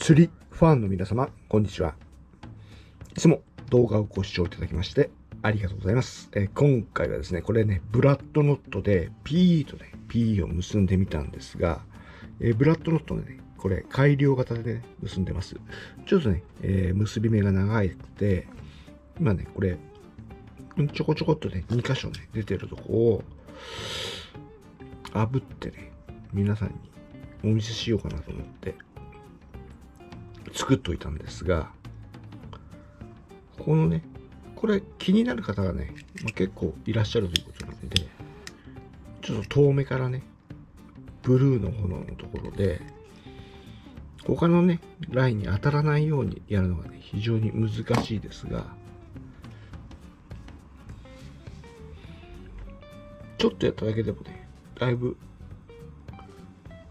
釣りファンの皆様、こんにちは。いつも動画をご視聴いただきましてありがとうございます。えー今回はですね、これね、ブラッドノットで P とね、P を結んでみたんですが、えーブラッドノットね、これ改良型で、ね、結んでます。ちょっとね、えー結び目が長くて、今ね、これ、ちょこちょこっとね、2箇所ね、出てるとこを、炙ってね、皆さんにお見せしようかなと思って、作っといたんですが、このね、これ気になる方がね、まあ、結構いらっしゃるということなので、ちょっと遠目からね、ブルーの炎のところで、他のね、ラインに当たらないようにやるのがね、非常に難しいですが、ちょっとやっただけでもね、だいぶ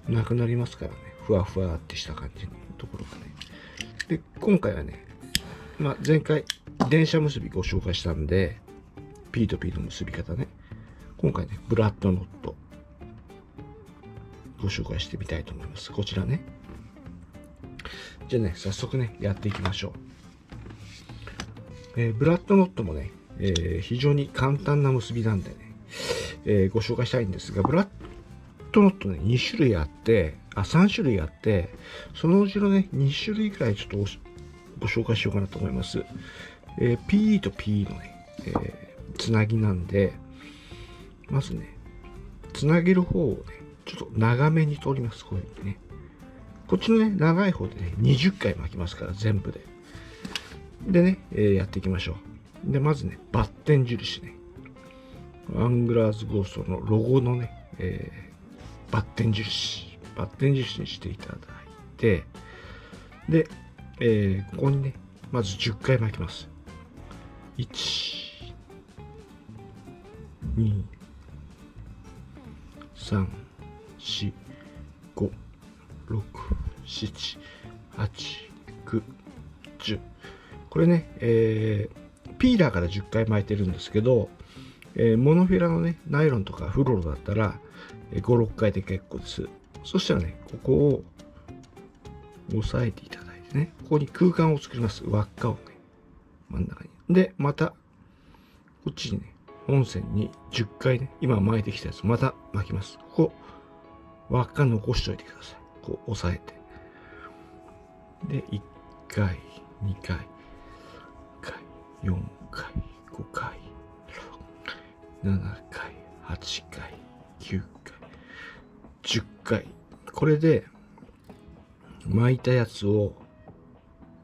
なくなりますからね、ふわふわってした感じのところがね。今回はね、まあ、前回、電車結びご紹介したんで、P と P の結び方ね。今回ね、ブラッドノット、ご紹介してみたいと思います。こちらね。じゃあね、早速ね、やっていきましょう。えーブラッドノットもね、えー非常に簡単な結びなんでね、えーご紹介したいんですが、ブラッドノットね、2種類あって、あ、3種類あって、そのうちのね、2種類くらいちょっとご紹介しようかなと思います。えー P と PE のね、えーつなぎなんで、まずね、つなげる方をね、ちょっと長めに取ります、こういうふうにね。こっちのね、長い方でね、20回巻きますから、全部で。でね、えーやっていきましょう。で、まずね、バッテン印ね。アングラーズゴーストのロゴのね、えーバッテン印。バッテン印にしていただいて、で、えーここにね、まず10回巻きます。1、2、3、4、5、6、7、8、9、10。これね、えーピーラーから10回巻いてるんですけど、えーモノフィラのね、ナイロンとかフロロだったら、えー5、6回で結構です。そしたらね、ここを押さえていただいてね、ここに空間を作ります。輪っかをね、真ん中に。で、また、こっちにね、本線に10回ね、今巻いてきたやつ、また巻きます。ここ、輪っか残しといてください。こう、押さえて。で、1回、2回、3回、4回、5回、7回、8回、9回、10回。これで、巻いたやつを、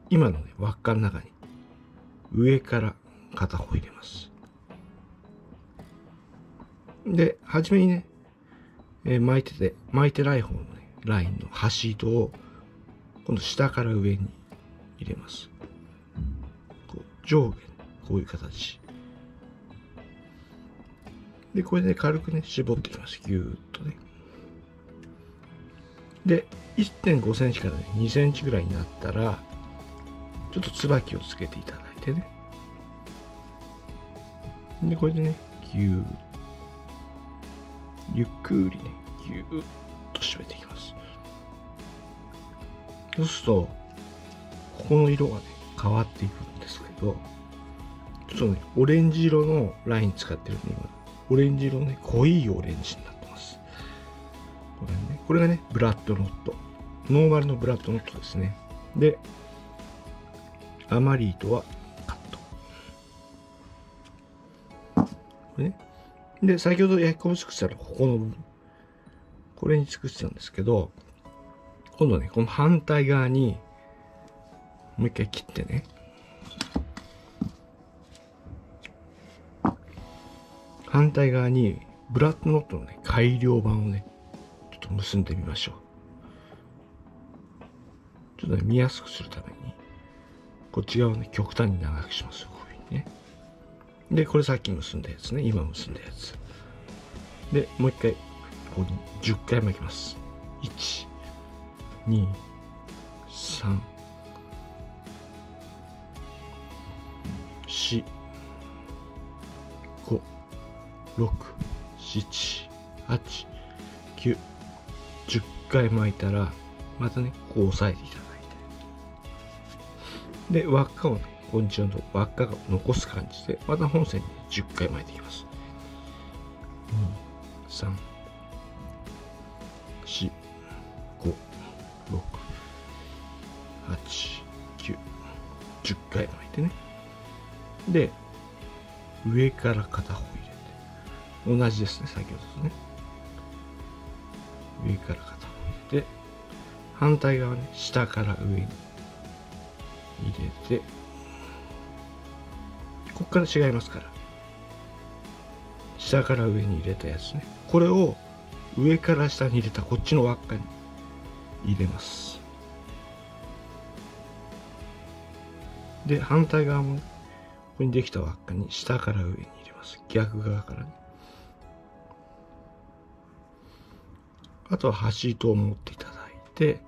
今のね、輪っかの中に、上から片方入れます。で、はじめにね、えー巻いてて、巻いてない方のね、ラインの端糸を、今度下から上に入れます。こう上下、こういう形。で、これで軽くね、絞っていきます。ぎゅーっとね。で、1.5センチからね、2センチぐらいになったら、ちょっと椿をつけていただいてね。で、これでね、ぎゅーゆっくりね、ぎゅーっと締めていきます。そうすると、ここの色がね、変わっていくんですけど、ちょっとね、オレンジ色のライン使ってるんで、今、オレンジ色のね、濃いオレンジになってます。これね、これがね、ブラッドノット。ノーマルのブラッドノットですね。で、アマリートはカット。これね。で、先ほど焼き込み作ってたのはここの部分。これに作ってたんですけど、今度ね、この反対側に、もう一回切ってね。反対側に、ブラッドノットのね、改良版をね、ちょっと結んでみましょう。ちょっとね、見やすくするために、こっち側ね、極端に長くします。こういうふうにね。で、これさっき結んだやつね。今結んだやつ。で、もう一回、ここに10回巻きます。1、2、3、4、5、6、7、8、9、10回巻いたら、またね、ここ押さえていただ。で輪っかをねこんにちはの輪っかが残す感じでまた本線に10回巻いていきます。3 4 5 6 8 9 10回巻いてね。で上から片方入れて。同じですね先ほどとね。上から片方入れて反対側ね下から上に。入れてここから違いますから。下から上に入れたやつね。これを上から下に入れたこっちの輪っかに入れます。で反対側もここにできた輪っかに下から上に入れます。逆側からね。あとは端糸を持っていただいて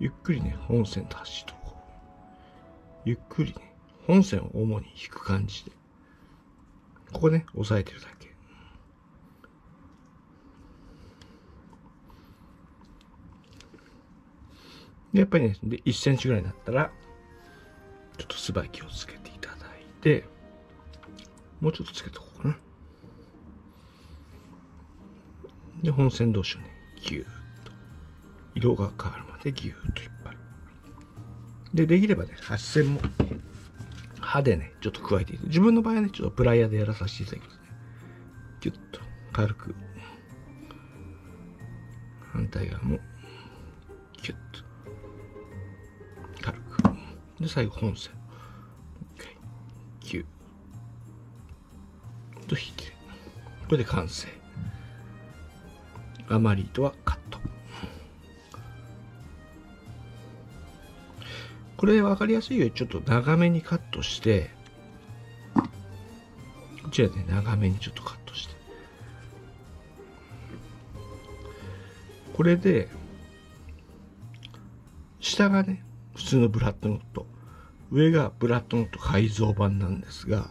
ゆっくりね本線と端糸ゆっくりね本線を主に引く感じでここね押さえてるだけ。でやっぱりねで1センチぐらいになったらちょっと素早きをつけていただいてもうちょっとつけておこうかな。で本線同士をねギューッと。色が変わるまでギューッと引っでできればね8線も。刃でねちょっと加えていて自分の場合はねちょっとプライヤーでやらさせていただきますね。ギュッと軽く。反対側も。ギュッと。軽く。で最後本線。ギュッと引いて。これで完成。あまり糸はカこれ分かりやすいようにちょっと長めにカットしてこちらで長めにちょっとカットして。これで下がね普通のブラッドノット。上がブラッドノット改造版なんですが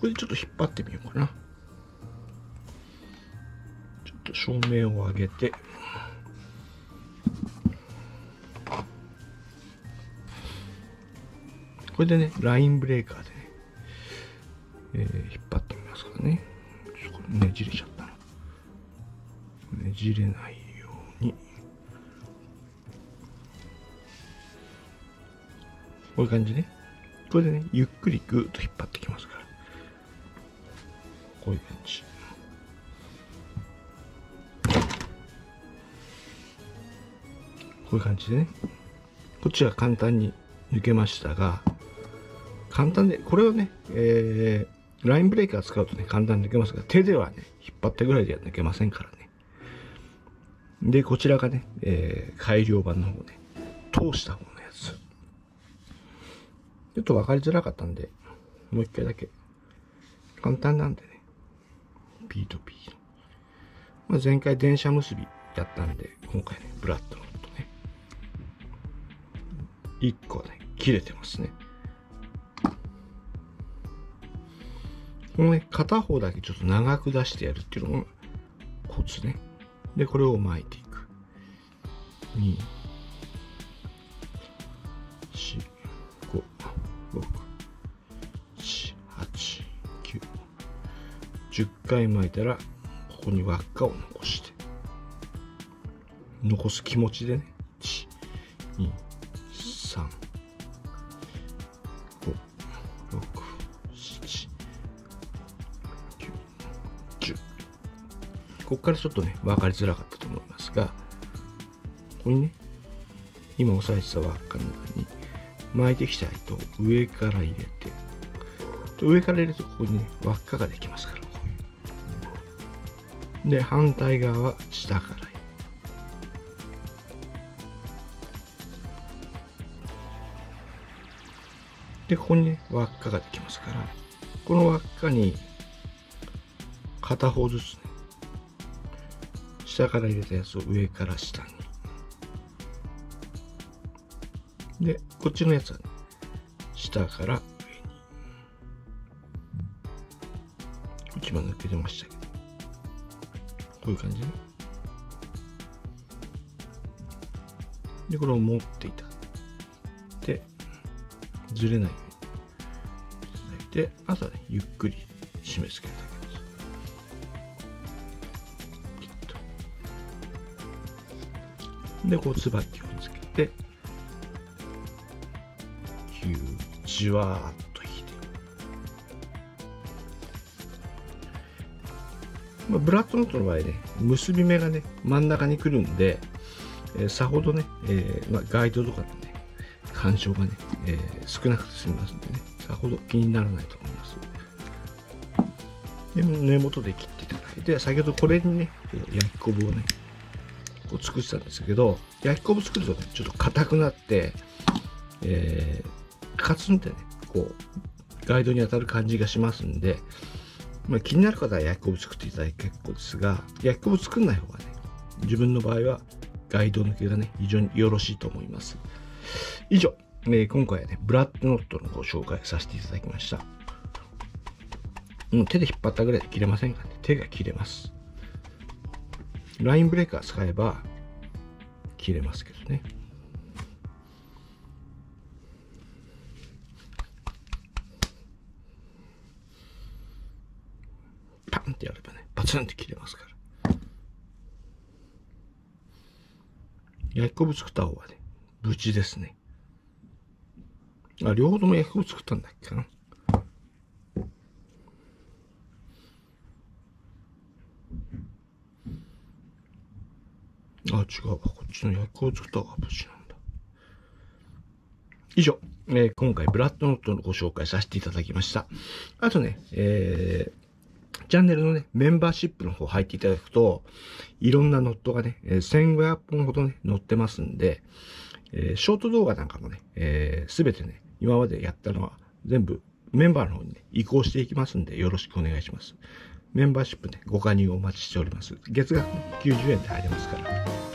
これでちょっと引っ張ってみようかな。ちょっと照明を上げて。これでねラインブレーカーでね、えー、引っ張ってみますからね。ちょっとねじれちゃったな。ねじれないように。こういう感じね。これでねゆっくりぐーっと引っ張ってきますから。こういう感じ。こういう感じでね。こっちは簡単に抜けましたが。簡単でこれをね、えー、ラインブレーカー使うとね簡単に抜けますが手ではね引っ張ったぐらいでは抜けませんからね。でこちらがね、えー、改良版の方ね通した方のやつ。ちょっと分かりづらかったんでもう一回だけ。簡単なんでね。P と P の、まあ、前回電車結びやったんで今回ねブラッドのとね。1個ね切れてますね。このね片方だけちょっと長く出してやるっていうのがコツね。でこれを巻いていく。2 4 5 6 7 8 9 10回巻いたらここに輪っかを残して。残す気持ちでね。1 2ここからちょっとね分かりづらかったと思いますがここにね今押さえてた輪っかの中に巻いてきた糸を上から入れて上から入れるとここにね輪っかができますから。こういうで反対側は下から。でここにね輪っかができますから。この輪っかに片方ずつね下から入れたやつを上から下に。でこっちのやつはね下から上に。一番抜けてましたけど。こういう感じね。でこれを持っていた。でずれないように。であとはねゆっくり締め付けてでこうつばきをつけてぎゅーじわーっと引いてまあ、ブラッドノートの場合ね結び目がね真ん中に来るんで、えー、さほどね、えーまあ、ガイドとかのね干渉がね、えー、少なくて済みますんでねさほど気にならないと思います。で根元で切っていただいて先ほどこれにね焼きこぶをねこう作ってたんですけど焼きこぶ作るとねちょっと硬くなってえー、カツンってねこうガイドに当たる感じがしますんでまあ、気になる方は焼き昆布作っていただいて結構ですが、焼き昆布作んない方がね、自分の場合はガイド抜けがね、非常によろしいと思います。以上、えー、今回はね、ブラッドノットのご紹介させていただきました。もう手で引っ張ったぐらいで切れませんがね、手が切れます。ラインブレーカー使えば切れますけどね。パンってやればね、バツンって切れますから。焼きこぶ作った方がね、無事ですね。あ、両方とも焼きこぶ作ったんだっけかな。あ、違うわ。こっちの焼きこぶ作った方が無事なんだ。以上、えー、今回ブラッドノットのご紹介させていただきました。あとね、えー、チャンネルのね、メンバーシップの方入っていただくと、いろんなノットがね、1500本ほどね、載ってますんで、えー、ショート動画なんかもね、す、えー、べ、てね、今までやったのは全部メンバーの方にね、移行していきますんで、よろしくお願いします。メンバーシップね、ご加入お待ちしております。月額90円で入れますから。